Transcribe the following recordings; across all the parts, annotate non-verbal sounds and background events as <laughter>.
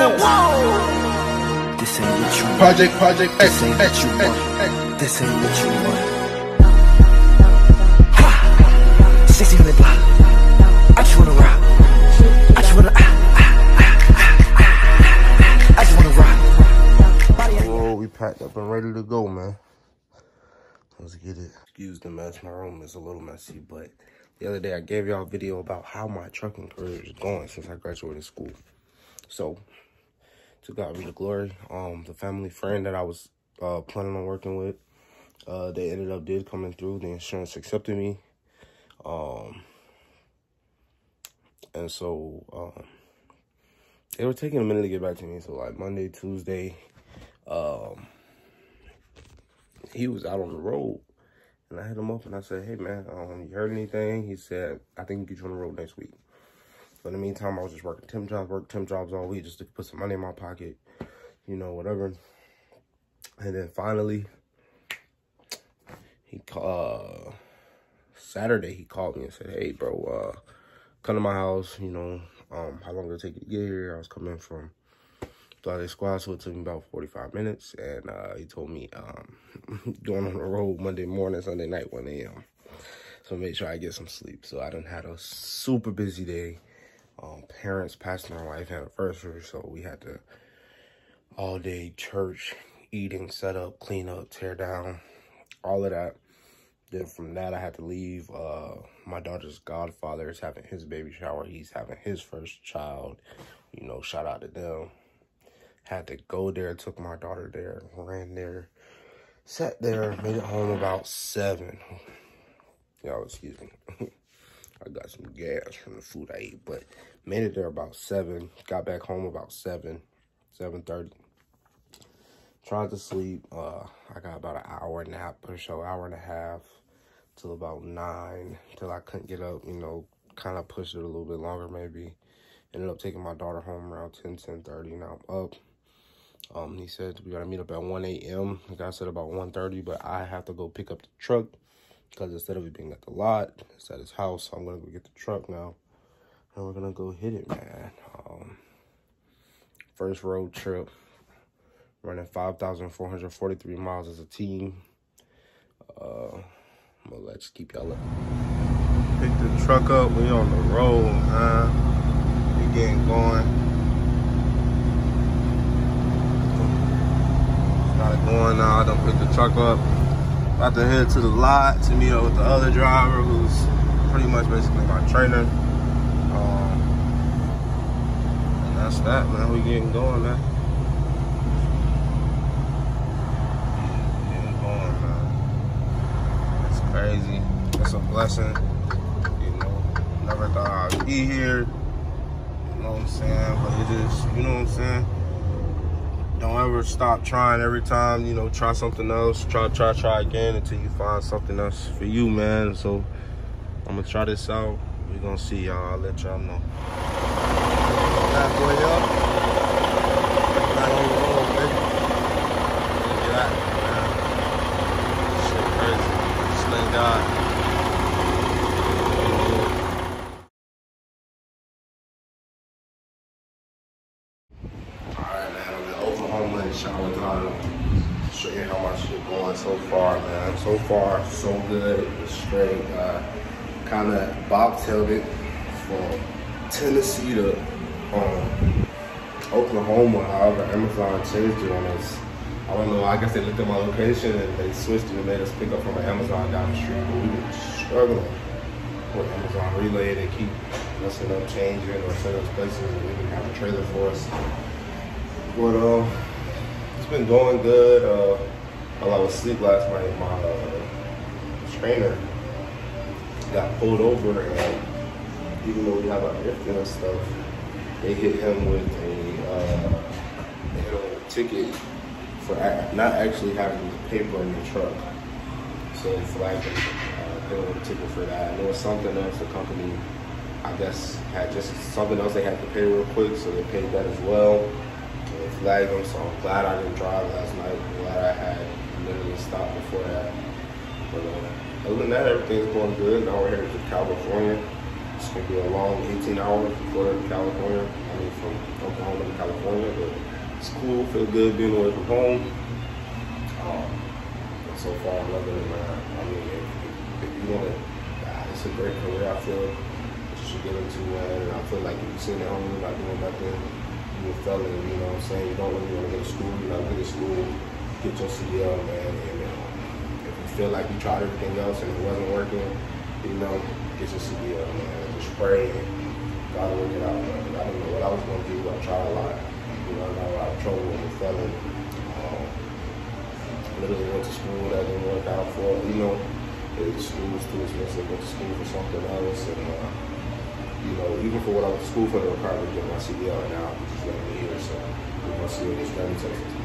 This ain't what you want. Project, project, This ain't what you want. X. This ain't what you want. Ha! 60 on block. I just wanna rock. I just wanna. Ah, ah, ah. I just wanna rock. Whoa, we packed up and ready to go, man. Let's get it. Excuse the mess. My room is a little messy, but the other day I gave y'all a video about how my trucking career is going since I graduated school. So, to God be the glory. Um, the family friend that I was uh, planning on working with, uh, they ended up did coming through. The insurance accepted me. Um, and so um, they were taking a minute to get back to me. So like Monday, Tuesday, um, he was out on the road. And I hit him up and I said, hey, man, um, you heard anything? He said, I think get you on the road next week. So in the meantime, I was just working temp jobs, worked temp jobs all week just to put some money in my pocket, you know, whatever. And then finally, he uh, Saturday, he called me and said, hey, bro, uh, come to my house, you know, um, how long did it take you to get here? I was coming from Friday Squad, so it took me about 45 minutes. And uh, he told me um, <laughs> going on the road Monday morning, Sunday night, 1 a.m. So make sure I get some sleep. So I done had a super busy day. Um, parents passing their life anniversary, so we had to all day church, eating, set up, clean up, tear down, all of that. Then from that, I had to leave. Uh, my daughter's godfather is having his baby shower. He's having his first child. You know, shout out to them. Had to go there, took my daughter there, ran there, sat there, made it home about seven. Y'all, excuse me. <laughs> I got some gas from the food I ate, but made it there about seven. Got back home about seven, seven thirty. Tried to sleep. Uh, I got about an hour nap or so, hour and a half, till about nine, till I couldn't get up. You know, kind of pushed it a little bit longer, maybe. Ended up taking my daughter home around 10, 10 30. Now I'm up. Um, he said we gotta meet up at 1 a.m. The guy said about 1.30, but I have to go pick up the truck because instead of it being at the lot, it's at his house. So I'm gonna go get the truck now, and we're gonna go hit it, man. Um, first road trip, running 5,443 miles as a team. Uh, let's keep y'all up. Pick the truck up. We on the road, man. We getting going. Started going now. I done picked the truck up. About to head to the lot to meet up with the other driver who's pretty much basically my trainer. Um, and that's that, man. We getting going, man. Getting going, man. It's crazy. It's a blessing. You know, never thought I'd be here. You know what I'm saying? But it is, you know what I'm saying? Don't ever stop trying every time you know try something else. Try try try again until you find something else for you man. So i'm gonna try this out. We're gonna see y'all. I'll let y'all know. Halfway up not on the road baby? Look at that man. Shit crazy. Just god Alright, man, I'm in Oklahoma in shower time. Show you how my shit going so far, man. So far, so good. It's straight. Uh, kind of bobtailed it from Tennessee to um, Oklahoma. However, Amazon changed it on us. I don't know. I guess they looked at my location and they switched it and made us pick up from Amazon down the street. But we were struggling with Amazon Relay. They keep messing up, changing, or sending us places and we didn't have a trailer for us. But it's been going good. Uh, while I was asleep last night, my uh, trainer got pulled over, and even though we have our lifting and stuff, they hit him with a uh, ticket for not actually having the paper in the truck. So flagged him, uh, him with a ticket for that. And there was something else the company, I guess, had just something else they had to pay real quick, so they paid that as well. Flagged him, so I'm glad I didn't drive last night. I'm glad I had literally stopped before that. But uh, other than that, everything's going good. Now we're headed to California. It's gonna be a long 18 hours before to California. I mean, from Oklahoma to California, but it's cool. Feel good being away from home. Um, so far, I'm loving it, man. I mean, if, if you want to, uh, it's a great career. I feel that you should get into. And I feel like you're sitting at home, not doing nothing. You're a felon, you know what I'm saying? You don't really want to go to school. You're not good at school. Get your CDL, man. And um, if you feel like you tried everything else and it wasn't working, you know, get your CDL, man. Just pray and God will work it out, man. I didn't know what I was going to do. I tried a lot. You know, I got a lot of trouble with a felon. Um, literally went to school that didn't work out for you know the school was too expensive went to school for something else and uh, you know even for what I went to school for the requirement to get my CDL now uh, I'm just letting me here so we must see what this journey takes us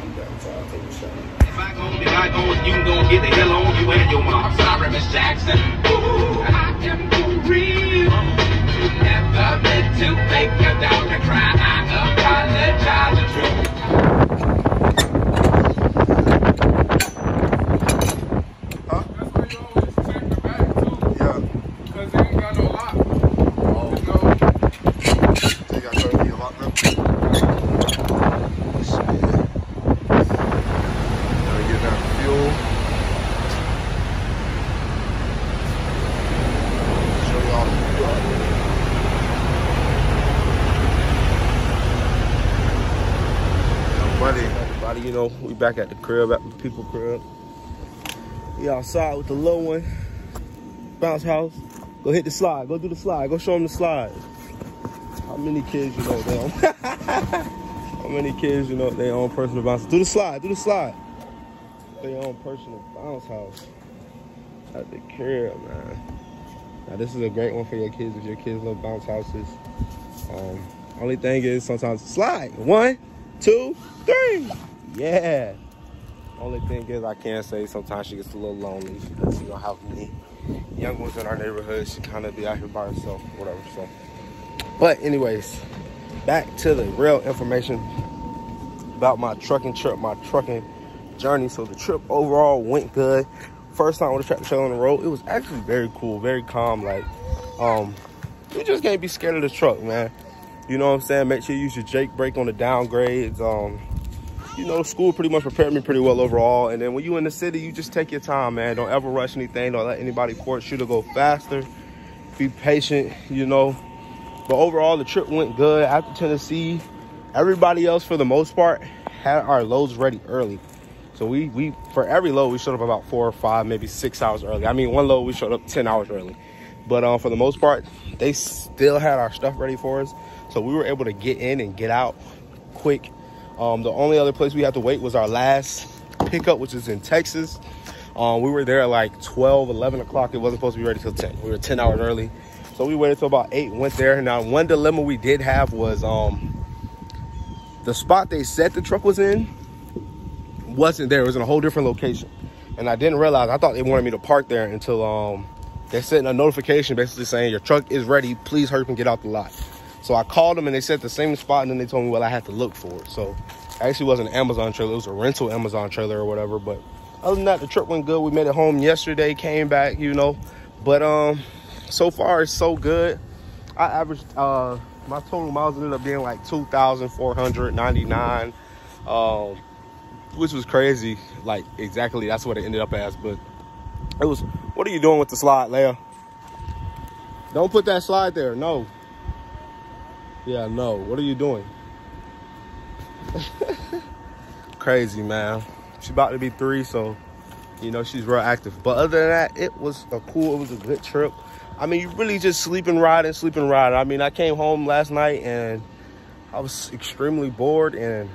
be take a shot If I go, if I go, you gon' get the hell on you and your mom. I'm sorry, Miss Jackson. Ooh, I am for real. Never meant to make your daughter cry. I apologize. The truth. That's why you always check the back too. yeah Cause they ain't got no lock. There's no, you got to be locked up shit gotta get that fuel show y'all the fuel buddy. Everybody, you know, we back at the crib, at the people crib. We outside with the low one. Bounce house. Go hit the slide. Go do the slide. Go show them the slide. How many kids you know they own? <laughs> How many kids you know they own personal bounce? Do the slide. Do the slide. They own personal bounce house at the crib, man. Now this is a great one for your kids if your kids love bounce houses. Um, only thing is sometimes slide. One, two, three. Yeah. Only thing is I can say sometimes she gets a little lonely. She know, how many young ones in our neighborhood. She kind of be out here by herself, whatever. So, but anyways, back to the real information about my trucking trip, my trucking journey. So the trip overall went good. First time with a tractor trailer on the road, it was actually very cool, very calm. Like, um, you just can't be scared of the truck, man. You know what I'm saying? Make sure you use your Jake brake on the downgrades. Um, you know, school pretty much prepared me pretty well overall. And then when you in the city, you just take your time, man. Don't ever rush anything. Don't let anybody force you to go faster. Be patient, you know. But overall, the trip went good. After Tennessee, everybody else, for the most part, had our loads ready early. So we, we for every load, we showed up about four or five, maybe six hours early. I mean, one load, we showed up 10 hours early. But um, for the most part, they still had our stuff ready for us. So we were able to get in and get out quick. Um, the only other place we had to wait was our last pickup, which is in Texas. Um, we were there at like 12, 11 o'clock. It wasn't supposed to be ready till 10. We were 10 hours early. So we waited till about 8, went there. Now, one dilemma we did have was um, the spot they said the truck was in wasn't there. It was in a whole different location. And I didn't realize, I thought they wanted me to park there until um, they sent a notification basically saying your truck is ready. Please hurry up and get out the lot. So I called them and they said the same spot and then they told me, well, I had to look for it. So actually wasn't an Amazon trailer. It was a rental Amazon trailer or whatever. But other than that, the trip went good. We made it home yesterday, came back, you know. But um, so far, it's so good. I averaged, uh, my total miles ended up being like 2,499, um, which was crazy. Like, exactly, that's what it ended up as. But it was, what are you doing with the slide, Leia? Don't put that slide there, no. Yeah, no. What are you doing? <laughs> Crazy, man. She's about to be three, so you know she's real active. But other than that, it was a cool, it was a good trip. I mean, you really just sleeping, riding, sleeping, riding. I mean, I came home last night and I was extremely bored and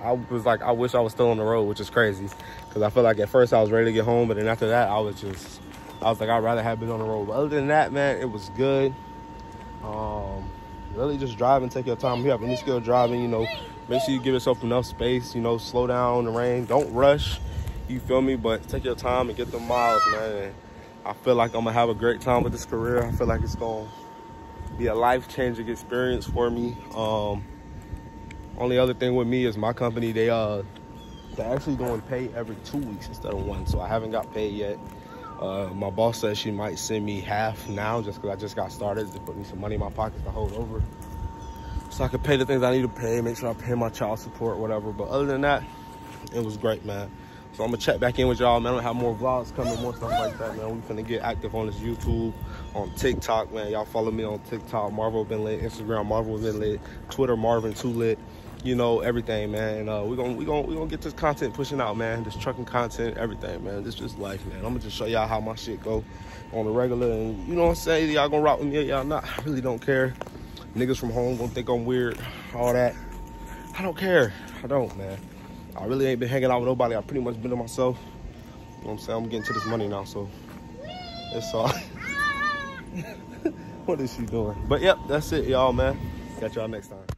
I was like, I wish I was still on the road, which is crazy. Cause I feel like at first I was ready to get home, but then after that, I was just, I was like, I'd rather have been on the road. But other than that, man, it was good. Um, really just drive and take your time. If you have any skill driving, you know, make sure you give yourself enough space, you know, slow down the rain. Don't rush, you feel me? But take your time and get the miles, man. I feel like I'm gonna have a great time with this career. I feel like it's gonna be a life-changing experience for me. Um, only other thing with me is my company, they uh they're actually going to pay every two weeks instead of one. So I haven't got paid yet. Uh, my boss says she might send me half now just because I just got started to put me some money in my pocket to hold over. so I could pay the things I need to pay, make sure I pay my child support, whatever. But other than that, it was great, man. So I'm gonna check back in with y'all, man. Gonna have more vlogs coming, more stuff like that, man. We finna get active on this YouTube, on TikTok, man. Y'all follow me on TikTok, Marvo been lit, Instagram, Marvo been lit, Twitter, Marvin too lit. You know everything, man. And uh, we gonna we gonna we gonna get this content pushing out, man. This trucking content, everything, man. This just life, man. I'm gonna just show y'all how my shit go on the regular, and you know what I'm saying. Y'all gonna rock with me, y'all not. I really don't care. Niggas from home gonna think I'm weird, all that. I don't care. I don't, man. I really ain't been hanging out with nobody. I pretty much been to myself. You know what I'm saying? I'm getting to this money now, so it's all. <laughs> what is she doing? But yep, that's it, y'all, man. Catch y'all next time.